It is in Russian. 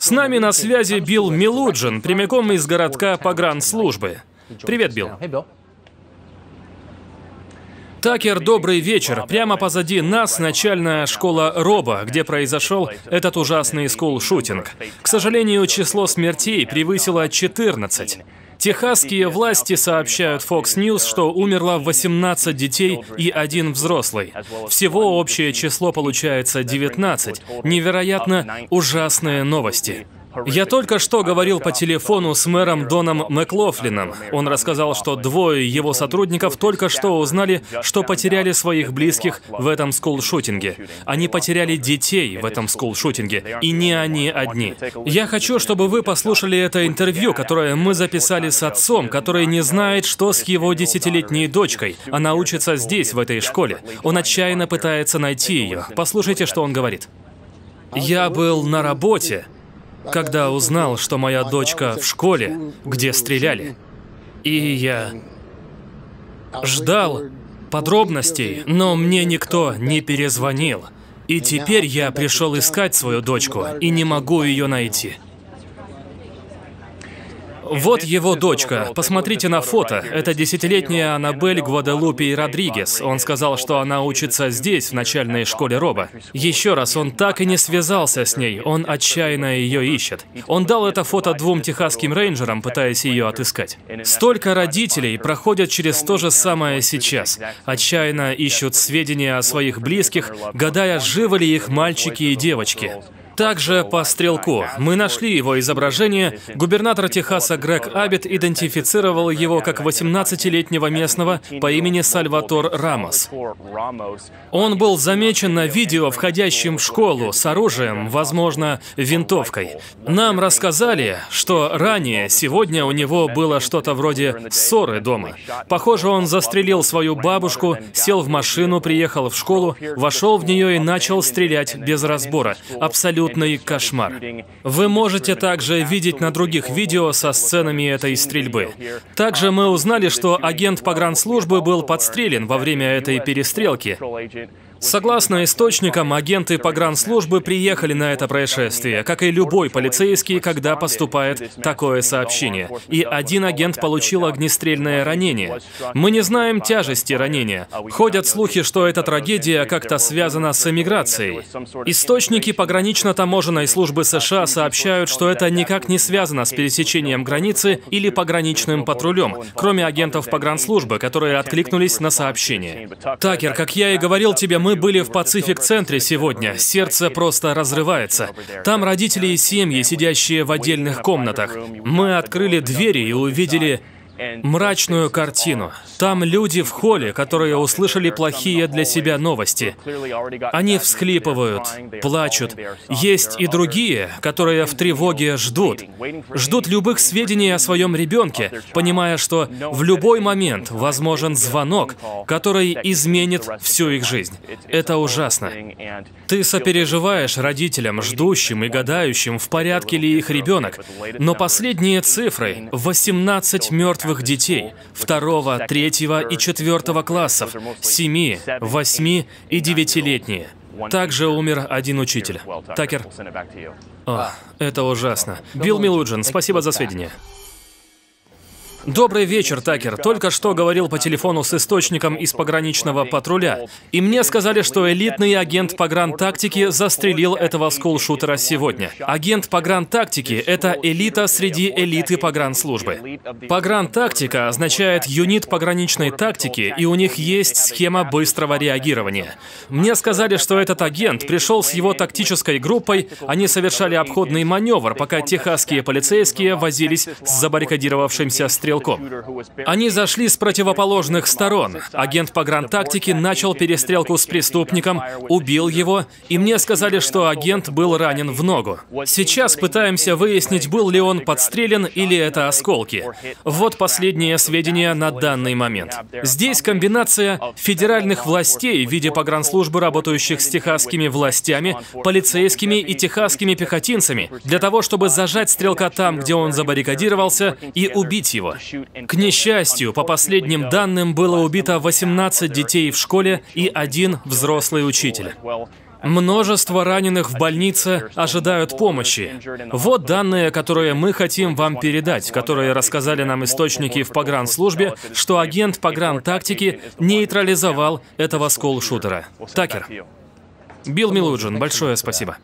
С нами на связи Билл Милуджин, прямиком из городка погранслужбы. Привет, Билл. Такер, добрый вечер. Прямо позади нас начальная школа Роба, где произошел этот ужасный скул-шутинг. К сожалению, число смертей превысило 14. Техасские власти сообщают Fox News, что умерло 18 детей и один взрослый. Всего общее число получается 19. Невероятно ужасные новости. Я только что говорил по телефону с мэром Доном Мэклофлином. Он рассказал, что двое его сотрудников только что узнали, что потеряли своих близких в этом скулшутинге. Они потеряли детей в этом скулшутинге, и не они одни. Я хочу, чтобы вы послушали это интервью, которое мы записали с отцом, который не знает, что с его десятилетней дочкой. Она учится здесь, в этой школе. Он отчаянно пытается найти ее. Послушайте, что он говорит. «Я был на работе, когда узнал, что моя дочка в школе, где стреляли. И я ждал подробностей, но мне никто не перезвонил. И теперь я пришел искать свою дочку и не могу ее найти. Вот его дочка. Посмотрите на фото. Это десятилетняя Аннабель Гваделупи Родригес. Он сказал, что она учится здесь, в начальной школе Роба. Еще раз, он так и не связался с ней. Он отчаянно ее ищет. Он дал это фото двум техасским рейнджерам, пытаясь ее отыскать. Столько родителей проходят через то же самое сейчас. Отчаянно ищут сведения о своих близких, гадая, живы ли их мальчики и девочки. Также по стрелку. Мы нашли его изображение. Губернатор Техаса Грег Аббит идентифицировал его как 18-летнего местного по имени Сальватор Рамос. Он был замечен на видео, входящем в школу с оружием, возможно, винтовкой. Нам рассказали, что ранее сегодня у него было что-то вроде ссоры дома. Похоже, он застрелил свою бабушку, сел в машину, приехал в школу, вошел в нее и начал стрелять без разбора. Абсолютно абсолютный кошмар. Вы можете также видеть на других видео со сценами этой стрельбы. Также мы узнали, что агент погранслужбы был подстрелен во время этой перестрелки. Согласно источникам, агенты погранслужбы приехали на это происшествие, как и любой полицейский, когда поступает такое сообщение. И один агент получил огнестрельное ранение. Мы не знаем тяжести ранения. Ходят слухи, что эта трагедия как-то связана с эмиграцией. Источники погранично-таможенной службы США сообщают, что это никак не связано с пересечением границы или пограничным патрулем, кроме агентов погранслужбы, которые откликнулись на сообщение. Такер, как я и говорил тебе, мы мы были в Пацифик-центре сегодня. Сердце просто разрывается. Там родители и семьи, сидящие в отдельных комнатах. Мы открыли двери и увидели мрачную картину. Там люди в холле, которые услышали плохие для себя новости. Они всхлипывают, плачут. Есть и другие, которые в тревоге ждут. Ждут любых сведений о своем ребенке, понимая, что в любой момент возможен звонок, который изменит всю их жизнь. Это ужасно. Ты сопереживаешь родителям, ждущим и гадающим, в порядке ли их ребенок. Но последние цифры — 18 мертвых детей, второго, третьего, третьего и четвертого классов, семи, восьми и девятилетние. Также умер один учитель. Такер. О, это ужасно. Билл Милуджин, спасибо за сведения. Добрый вечер, Такер. Только что говорил по телефону с источником из пограничного патруля. И мне сказали, что элитный агент погрантактики застрелил этого скулшутера сегодня. Агент погрантактики — это элита среди элиты погранслужбы. Погрантактика означает юнит пограничной тактики, и у них есть схема быстрого реагирования. Мне сказали, что этот агент пришел с его тактической группой, они совершали обходный маневр, пока техасские полицейские возились с забаррикадировавшимся стрелком стрелком. Они зашли с противоположных сторон. Агент погрантактики начал перестрелку с преступником, убил его, и мне сказали, что агент был ранен в ногу. Сейчас пытаемся выяснить, был ли он подстрелен или это осколки. Вот последние сведения на данный момент. Здесь комбинация федеральных властей в виде погранслужбы, работающих с техасскими властями, полицейскими и техасскими пехотинцами, для того, чтобы зажать стрелка там, где он забаррикадировался, и убить его. К несчастью, по последним данным, было убито 18 детей в школе и один взрослый учитель. Множество раненых в больнице ожидают помощи. Вот данные, которые мы хотим вам передать, которые рассказали нам источники в погранслужбе, что агент погрантактики нейтрализовал этого скул-шутера. Такер. Билл Милуджин, большое спасибо.